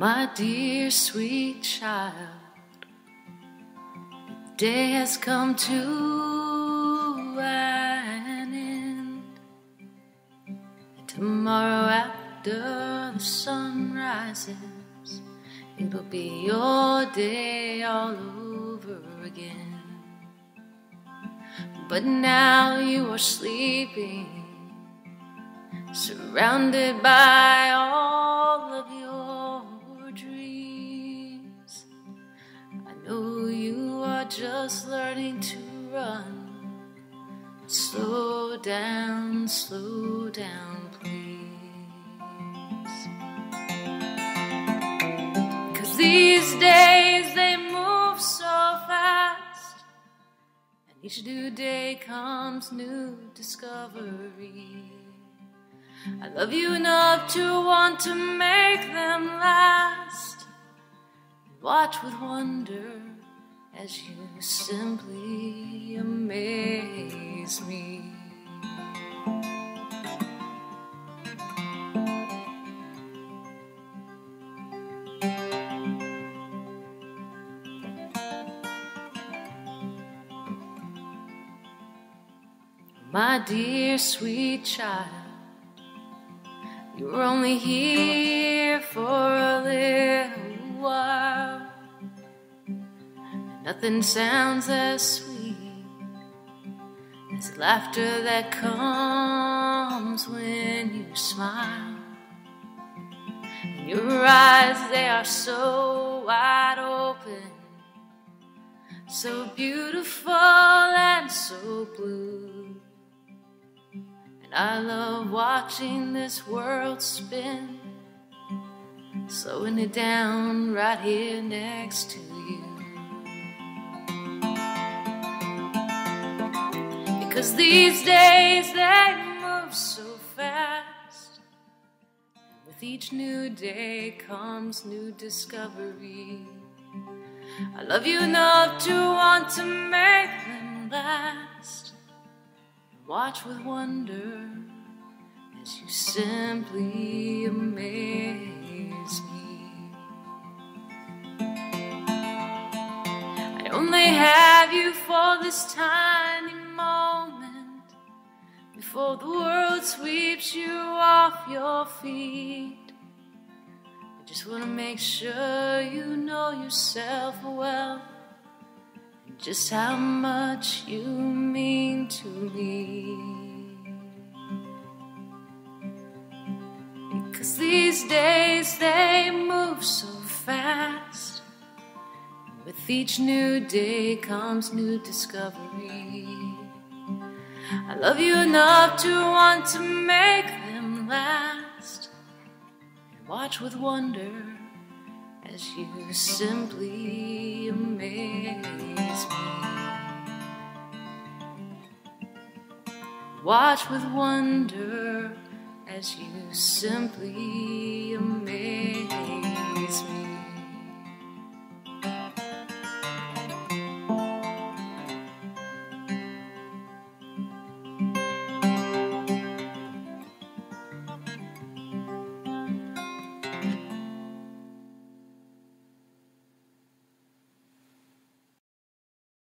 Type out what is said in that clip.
My dear sweet child, the day has come to tomorrow, after the sun rises, it'll be your day all over again. But now you are sleeping, surrounded by all of your dreams. I know you are just learning to run. Slow down, slow these days they move so fast, and each new day comes new discovery. I love you enough to want to make them last. Watch with wonder as you simply amaze me. My dear sweet child, you're only here for a little while. Nothing sounds as sweet as laughter that comes when you smile. And your eyes, they are so wide open, so beautiful and And I love watching this world spin, slowing it down right here next to you. Because these days they move so fast. and With each new day comes new discovery. I love you enough to want to make them last. Watch with wonder as you simply amaze me. I only have you for this tiny moment before the world sweeps you off your feet. I just want to make sure you know yourself well just how much you mean to me. Because these days they move so fast. With each new day comes new discovery. I love you enough to want to make them last. And watch with wonder as you simply amaze Watch with wonder as you simply amaze.